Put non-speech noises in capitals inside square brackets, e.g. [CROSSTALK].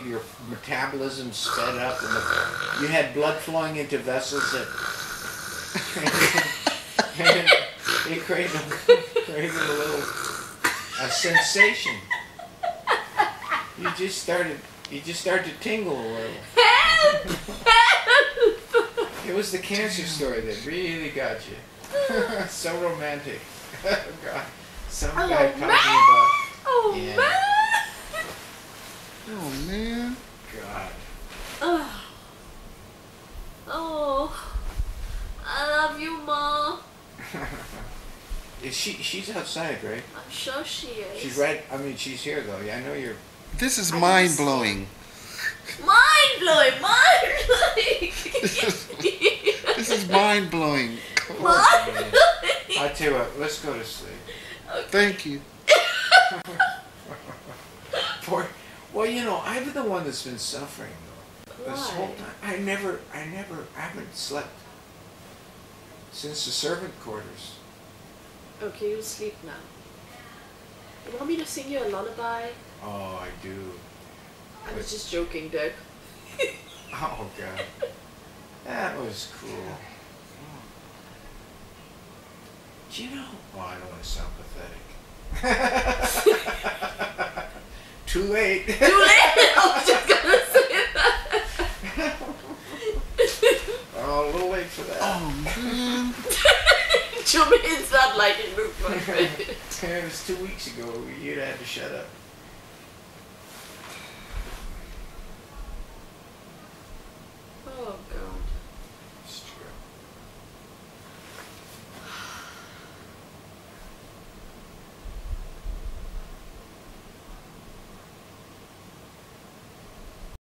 your metabolism sped up, and the, you had blood flowing into vessels that and [LAUGHS] it created a, created a little a sensation. You just started you just started to tingle a little. Help! Help! It was the cancer story that really got you. [LAUGHS] so romantic. [LAUGHS] God. Some guy talking about Oh Yeah. man! Oh man. God. Oh. oh. I love you, Mom. Is she she's outside, right? I'm sure she is. She's right I mean she's here though. Yeah, I know you're This is I mind blowing. Mind blowing, mind blowing. This is mind blowing. mind blowing. I tell you what, let's go to sleep. Thank you. [LAUGHS] Poor well, you know, I'm the one that's been suffering though. This whole time. I never I never I haven't slept since the servant quarters. Okay, you sleep now. You want me to sing you a lullaby? Oh, I do. I was just joking, Doug. [LAUGHS] Oh god. That was cool. Do you know? Oh, I don't want to sound pathetic. [LAUGHS] [LAUGHS] Too late. Too late! Oh, I was just gonna say that. Oh, a little late for that. Oh man. [LAUGHS] Jermaine's not liking movement. it was two weeks ago. You'd had to shut up.